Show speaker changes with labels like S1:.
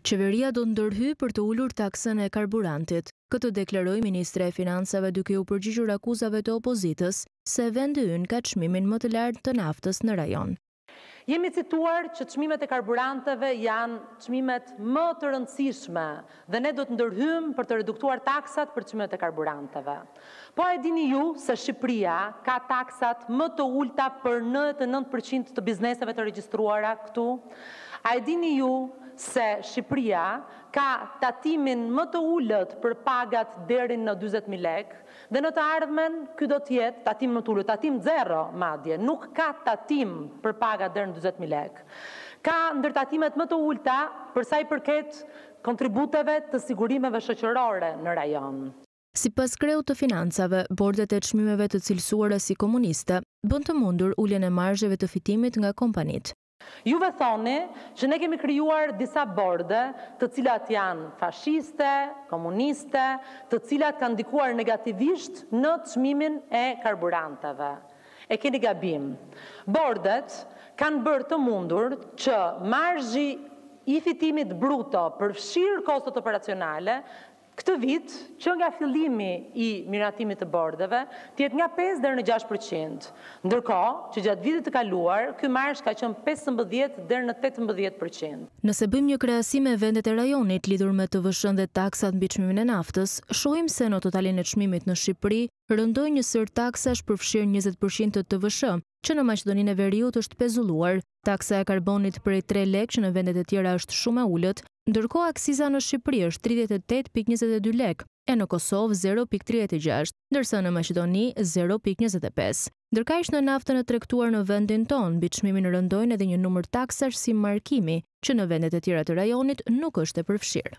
S1: Qeveria do të ndërhyjë për të ulur taksën e karburantit. Këtë deklaroi ministrja e Financave duke iu përgjigjur akuzave të opozitës se vendi ynë ka çmimin më të lartë të naftës në rajon.
S2: Jemi cituar që çmimet e karburanteve janë çmimet më të rëndësishme Dhe ne do të ndërhyjmë për të reduktuar taksat për çmimet e karburanteve. Po a e dini ju se Shqipëria ka taksat më të ulëta për nëntëdhjetë e nëntë për qind të bizneseve të regjistruara këtu? A e dini ju se Shqipëria ka tatimin më të ulët për pagat deri në dyzet mijë lekë? Dhe në të ardhmen, ky do të jetë tatim më të ulët, tatim zero madje, nuk ka tatim për paga deri në dyzet mijë lekë. Ka ndër tatimet më të ulëta për sa i përket kontributeve të sigurimeve shoqërore në rajon.
S1: Sipas kreut të financave, bordet e çmimeve të cilësuara si komuniste, bënë të mundur uljen e marzheve të fitimit nga kompanitë.
S2: Juve thoni që ne kemi krijuar disa borde të cilat janë fashiste, komuniste, të cilat kanë ndikuar negativisht në çmimin e karburanteve. E keni gabim. Bordet kanë bërë të mundur që marzhi i fitimit bruto, përfshirë kostot operacionale, këtë vit, që nga fillimi i miratimit të bordeve, të jetë nga pesë deri në gjashtë për qind. Ndërkohë, që gjatë vitit të kaluar, ky marzh ka qenë pesëmbëdhjetë deri në tetëmbëdhjetë për qind.
S1: Nëse bëjmë një krahasim me vendet e rajonit lidhur me TVSH-në dhe taksat mbi çmimin e naftës, shohim se në totalin e çmimit në Shqipëri, rëndon një sërë taksash përfshirë njëzet për qind TVSH, që në Maqedoninë e Veriut është pezulluar, taksa e karbonit prej tre lekë që në vendet e tjera është shumë e ulët, ndërkohë akciza në Shqipëri është tridhjetë e tetë pikë njëzet e dy lekë e në Kosovë zero pikë tridhjetë e gjashtë, ndërsa në Maqedoni zero pikë njëzet e pesë. Ndërkaq në naftën e tregtuar në vendin tonë, mbi çmimin rëndojnë edhe një numër taksash si markimi, që në vendet e tjera të rajonit nuk është e përfshirë.